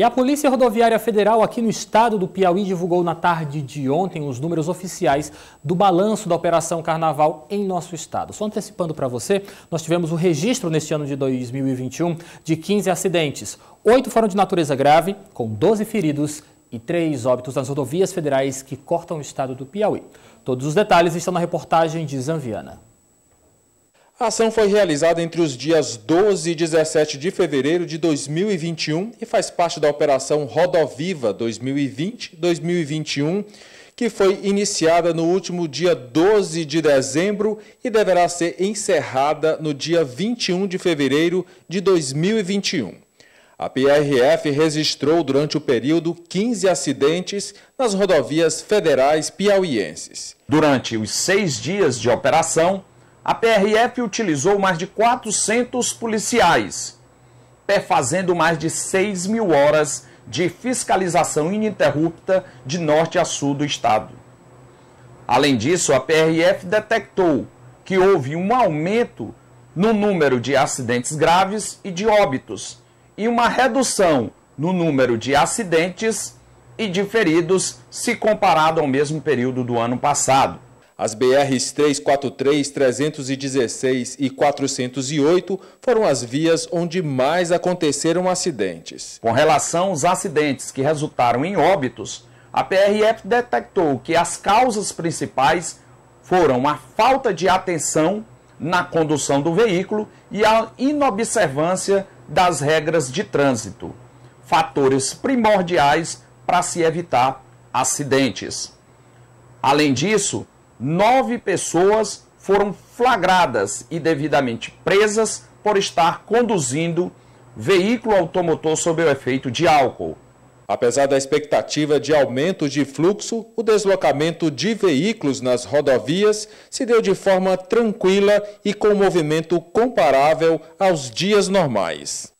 E a Polícia Rodoviária Federal aqui no estado do Piauí divulgou na tarde de ontem os números oficiais do balanço da Operação Carnaval em nosso estado. Só antecipando para você, nós tivemos o registro neste ano de 2021 de 15 acidentes. Oito foram de natureza grave, com 12 feridos e três óbitos nas rodovias federais que cortam o estado do Piauí. Todos os detalhes estão na reportagem de Zanviana. A ação foi realizada entre os dias 12 e 17 de fevereiro de 2021 e faz parte da Operação Rodoviva 2020-2021, que foi iniciada no último dia 12 de dezembro e deverá ser encerrada no dia 21 de fevereiro de 2021. A PRF registrou durante o período 15 acidentes nas rodovias federais piauienses. Durante os seis dias de operação, a PRF utilizou mais de 400 policiais, perfazendo mais de 6 mil horas de fiscalização ininterrupta de norte a sul do estado. Além disso, a PRF detectou que houve um aumento no número de acidentes graves e de óbitos e uma redução no número de acidentes e de feridos se comparado ao mesmo período do ano passado. As BRs 343, 316 e 408 foram as vias onde mais aconteceram acidentes. Com relação aos acidentes que resultaram em óbitos, a PRF detectou que as causas principais foram a falta de atenção na condução do veículo e a inobservância das regras de trânsito, fatores primordiais para se evitar acidentes. Além disso, nove pessoas foram flagradas e devidamente presas por estar conduzindo veículo automotor sob o efeito de álcool. Apesar da expectativa de aumento de fluxo, o deslocamento de veículos nas rodovias se deu de forma tranquila e com movimento comparável aos dias normais.